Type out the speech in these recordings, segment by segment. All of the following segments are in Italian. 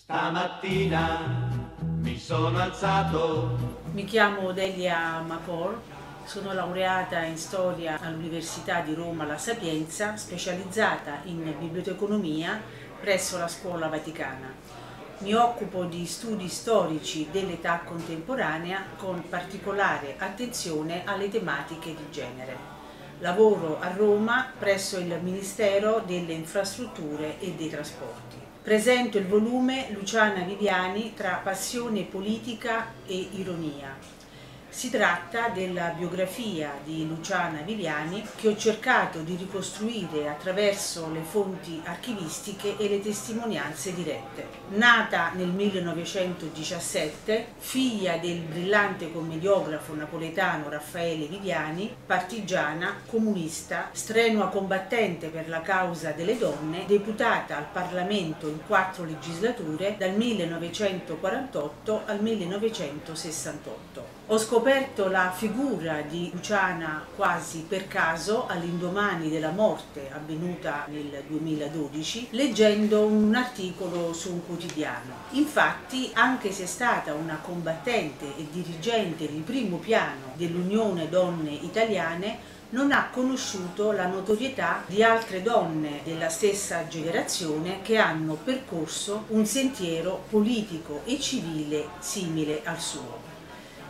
Stamattina mi sono alzato. Mi chiamo Delia Macor, sono laureata in storia all'Università di Roma La Sapienza, specializzata in biblioteconomia presso la Scuola Vaticana. Mi occupo di studi storici dell'età contemporanea con particolare attenzione alle tematiche di genere. Lavoro a Roma presso il Ministero delle Infrastrutture e dei Trasporti. Presento il volume Luciana Viviani tra passione politica e ironia. Si tratta della biografia di Luciana Viviani che ho cercato di ricostruire attraverso le fonti archivistiche e le testimonianze dirette. Nata nel 1917, figlia del brillante commediografo napoletano Raffaele Viviani, partigiana, comunista, strenua combattente per la causa delle donne, deputata al Parlamento in quattro legislature dal 1948 al 1968. Ho scoperto la figura di Luciana quasi per caso all'indomani della morte avvenuta nel 2012 leggendo un articolo su un quotidiano. Infatti, anche se è stata una combattente e dirigente di primo piano dell'Unione Donne Italiane, non ha conosciuto la notorietà di altre donne della stessa generazione che hanno percorso un sentiero politico e civile simile al suo.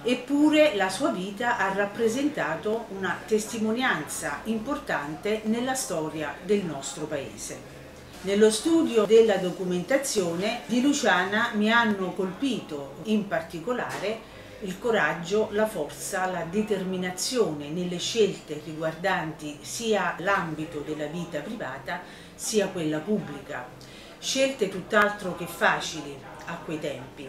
Eppure la sua vita ha rappresentato una testimonianza importante nella storia del nostro paese. Nello studio della documentazione di Luciana mi hanno colpito in particolare il coraggio, la forza, la determinazione nelle scelte riguardanti sia l'ambito della vita privata sia quella pubblica. Scelte tutt'altro che facili a quei tempi.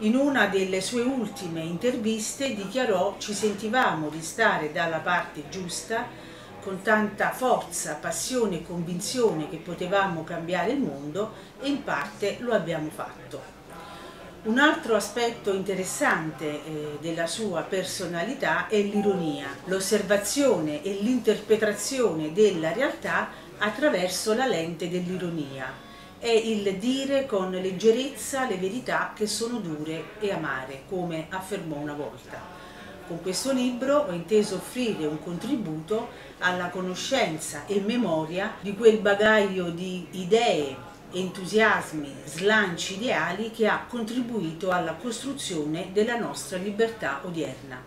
In una delle sue ultime interviste dichiarò ci sentivamo di stare dalla parte giusta con tanta forza, passione e convinzione che potevamo cambiare il mondo e in parte lo abbiamo fatto. Un altro aspetto interessante eh, della sua personalità è l'ironia, l'osservazione e l'interpretazione della realtà attraverso la lente dell'ironia è il dire con leggerezza le verità che sono dure e amare, come affermò una volta. Con questo libro ho inteso offrire un contributo alla conoscenza e memoria di quel bagaglio di idee, entusiasmi, slanci ideali che ha contribuito alla costruzione della nostra libertà odierna.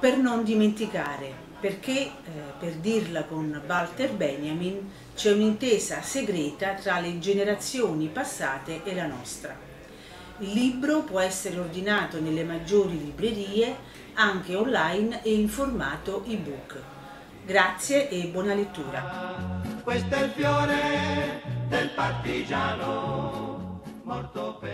Per non dimenticare, perché, eh, per dirla con Walter Benjamin, c'è un'intesa segreta tra le generazioni passate e la nostra. Il libro può essere ordinato nelle maggiori librerie, anche online e in formato ebook. Grazie e buona lettura. Questo è il fiore del partigiano morto per.